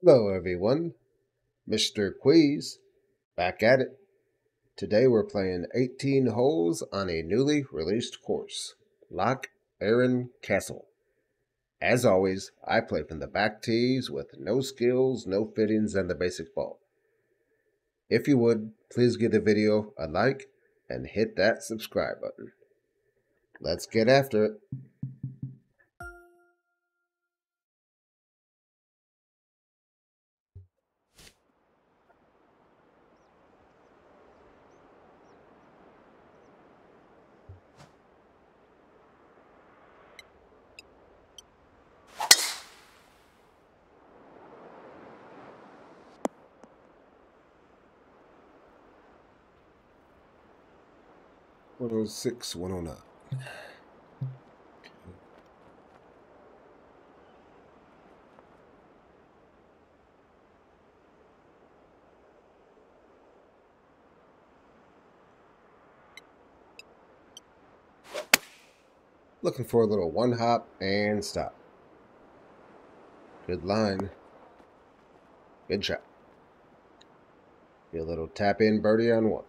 Hello, everyone. Mr. Queez, back at it. Today we're playing 18 holes on a newly released course, Loch Erin Castle. As always, I play from the back tees with no skills, no fittings, and the basic ball. If you would, please give the video a like and hit that subscribe button. Let's get after it. One oh six, one oh nine. Looking for a little one hop and stop. Good line. Good shot. Be a little tap in birdie on one.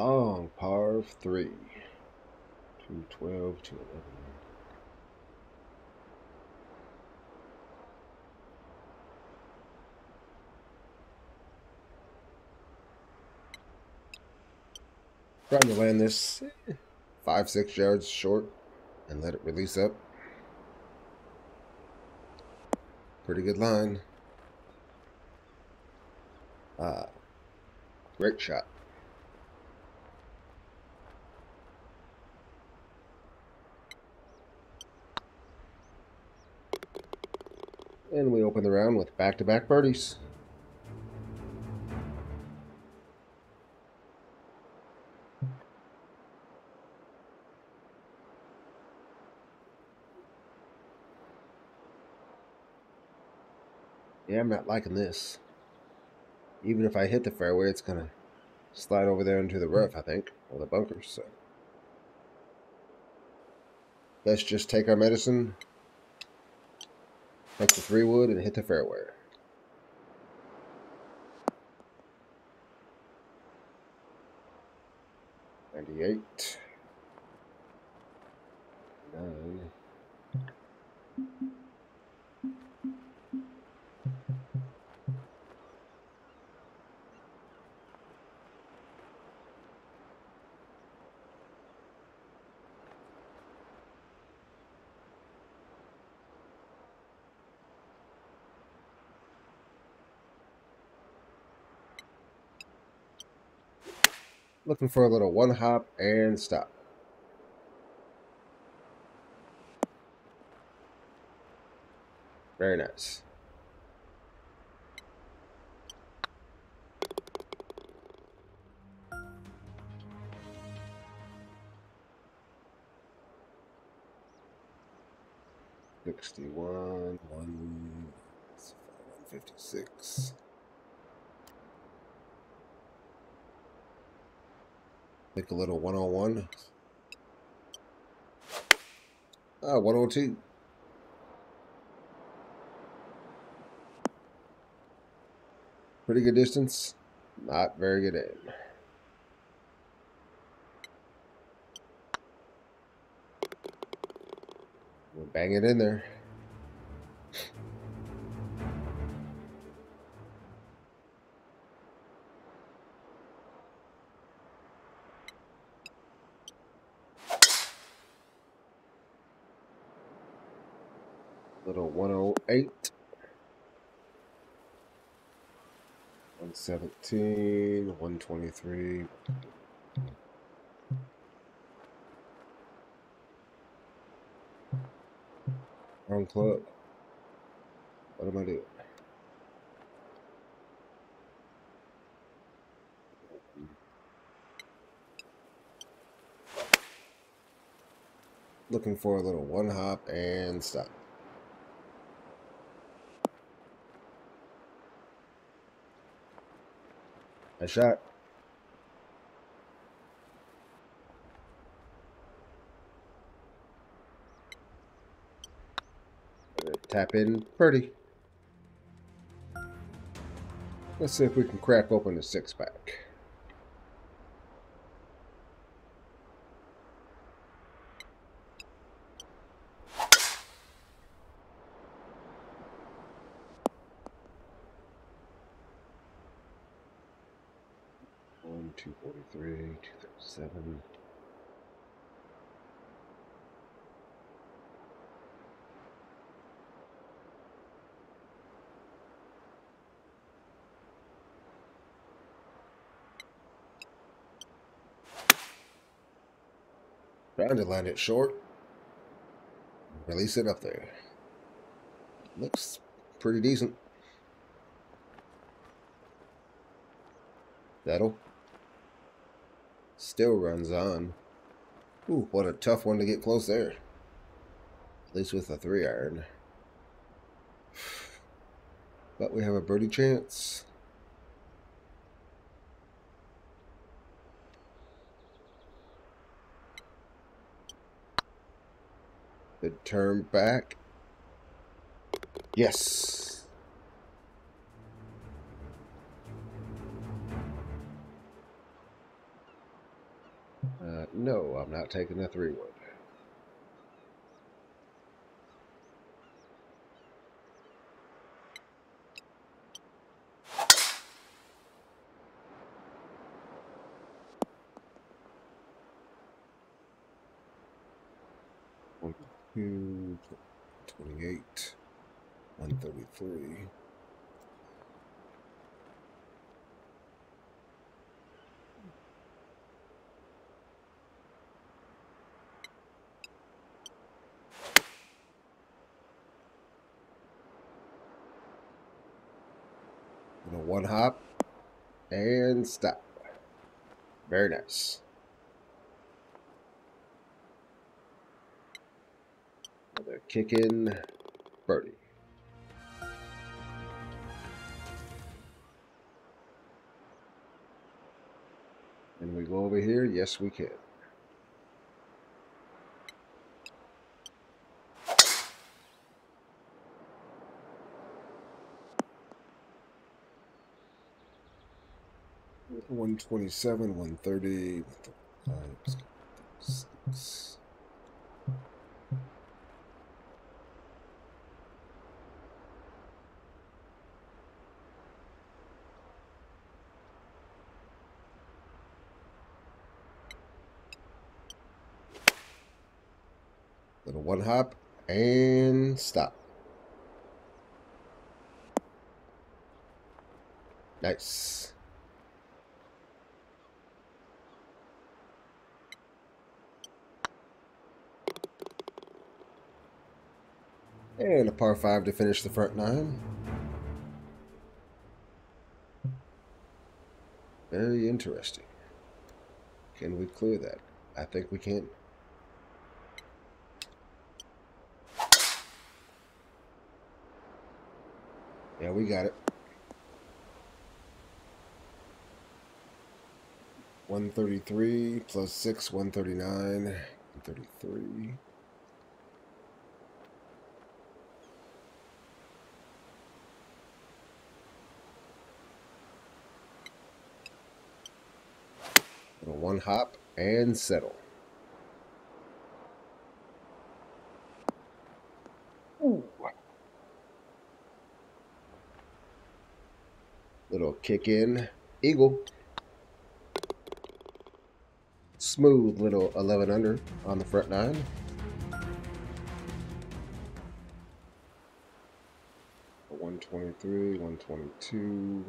Long par of three. 212, 211. Trying to land this five, six yards short and let it release up. Pretty good line. Ah, great shot. And we open the round with back-to-back -back birdies. Yeah, I'm not liking this. Even if I hit the fairway, it's going to slide over there into the rough, I think, or the bunkers. So let's just take our medicine, take the three wood, and hit the fairway. Ninety-eight. Looking for a little one hop and stop. Very nice. Sixty-one, one, fifty-six. Make a little 101. Ah, 102. Pretty good distance. Not very good aim. We'll bang it in there. Little 108 117 123 wrong club. What am I doing? Looking for a little one hop and stop A shot. Tap in birdie. Let's see if we can crack open the six pack. One, two forty-three, two thirty-seven. Trying to land it short. Release it up there. Looks pretty decent. That'll. Still runs on. Ooh, what a tough one to get close there. At least with a three iron. But we have a birdie chance. The turn back. Yes. No, I'm not taking the three wood. One, two, 28, 133. Hop and stop. Very nice. Another kick in birdie. Can we go over here? Yes, we can. One twenty-seven, one thirty, six. Little one hop and stop. Nice. And a par 5 to finish the front nine. Very interesting. Can we clear that? I think we can. Yeah, we got it. 133 plus 6, 139. 133. one hop and settle. Ooh. Little kick in, eagle. Smooth little 11 under on the front nine. A 123, 122.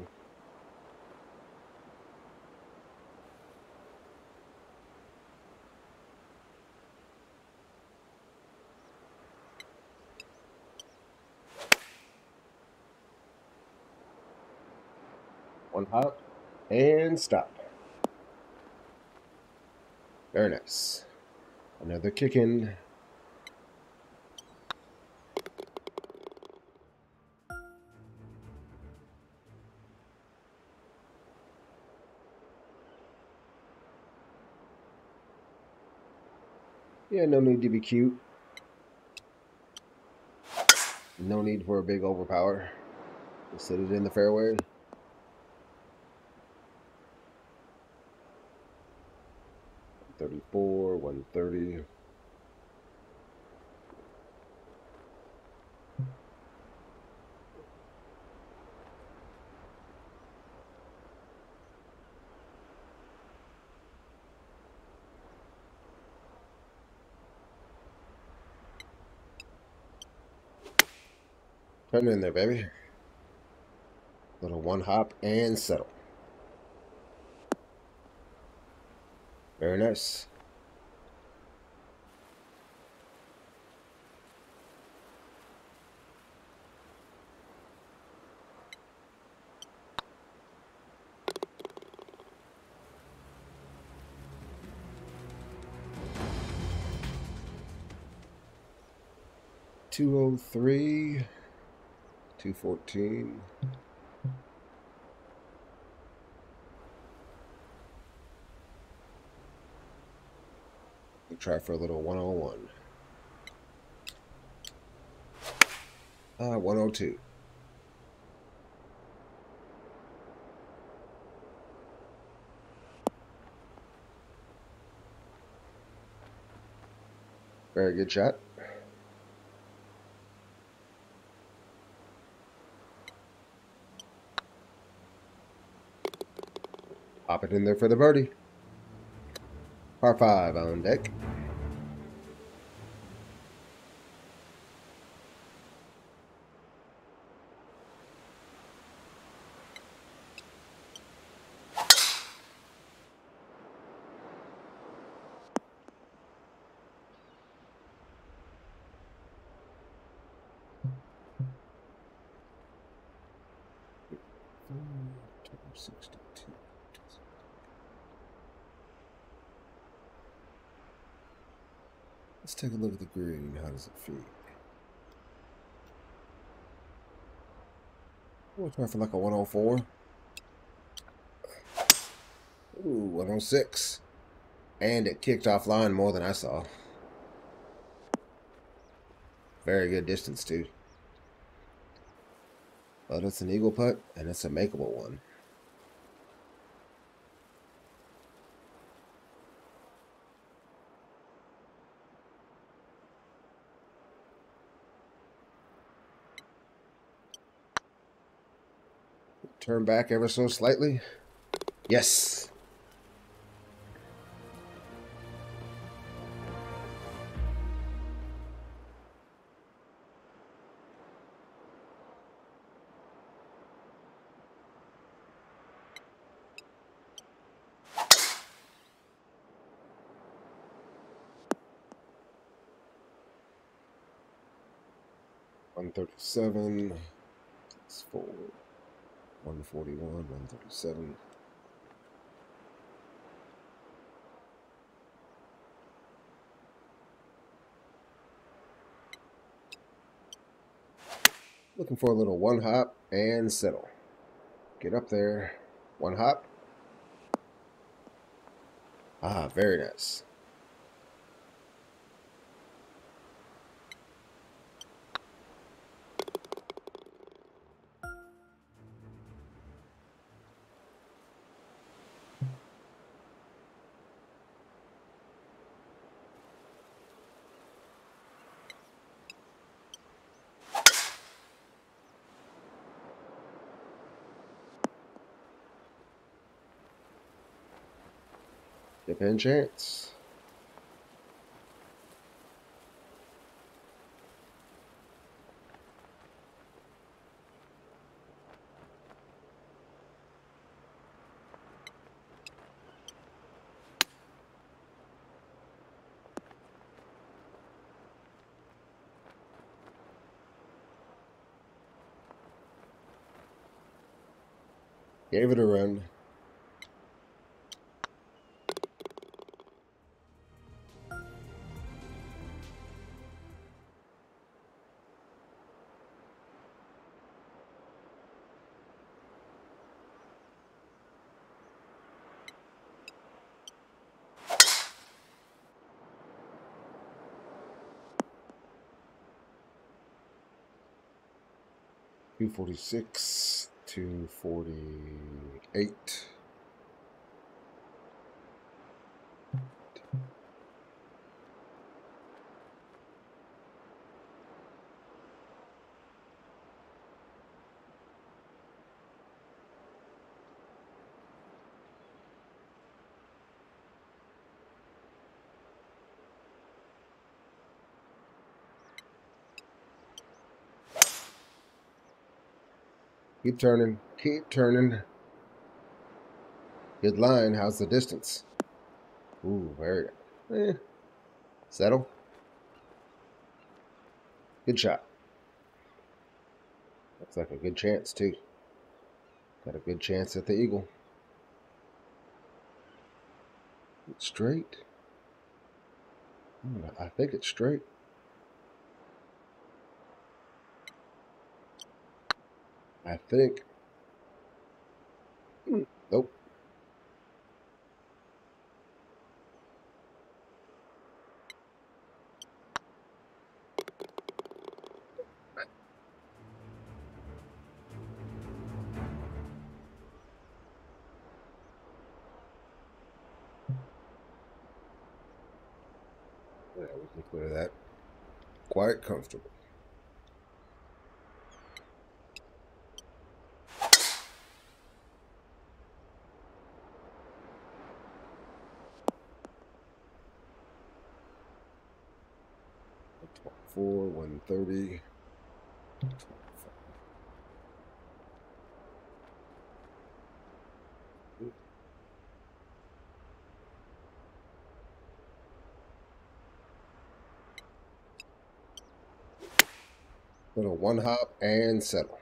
One and stop. Very nice. Another kick in. Yeah, no need to be cute. no need for a big overpower. Just sit it in the fairway. Thirty-four, one thirty. Come in there, baby. Little one hop and settle. Very nice. Two oh three. 214. We try for a little 101. Ah, uh, 102. Very good shot. Pop it in there for the birdie. Par 5 on deck. Sixty-two. Let's take a look at the green. How does it feel? We'll for like a 104. Ooh, 106. And it kicked offline more than I saw. Very good distance, dude. But it's an eagle putt, and it's a makeable one. Turn back ever so slightly. Yes. One thirty-seven. It's four. 141, 137. Looking for a little one hop and settle. Get up there. One hop. Ah, very nice. In chance. Gave it a run. 246, 248. Keep turning. Keep turning. Good line. How's the distance? Ooh, very eh. Settle. Good shot. Looks like a good chance, too. Got a good chance at the eagle. It's straight. Hmm, I think it's straight. I think. Nope. Yeah, we can clear that. Quite comfortable. Four, one thirty. Little one hop and settle.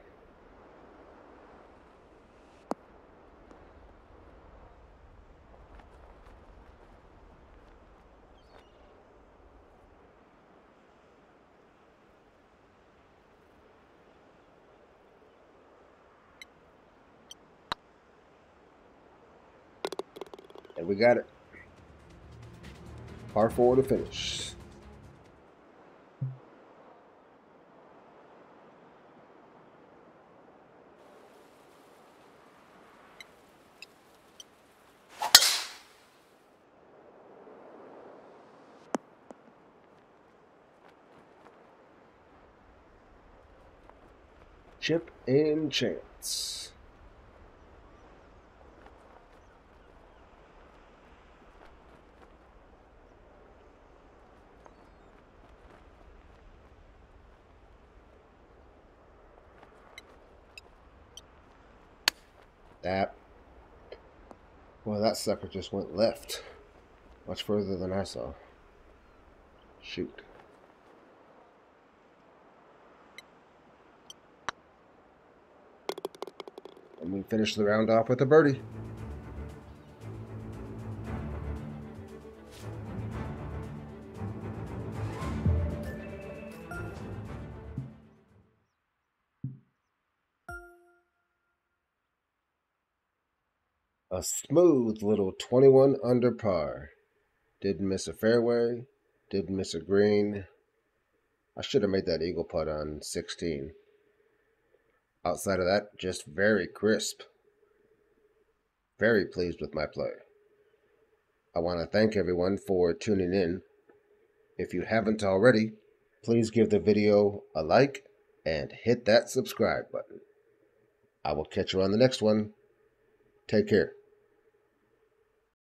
And we got it. Par four to finish. Chip and chance. That. Well, that sucker just went left. Much further than I saw. Shoot. And we finish the round off with a birdie. A smooth little 21 under par. Didn't miss a fairway. Didn't miss a green. I should have made that eagle putt on 16. Outside of that, just very crisp. Very pleased with my play. I want to thank everyone for tuning in. If you haven't already, please give the video a like and hit that subscribe button. I will catch you on the next one. Take care.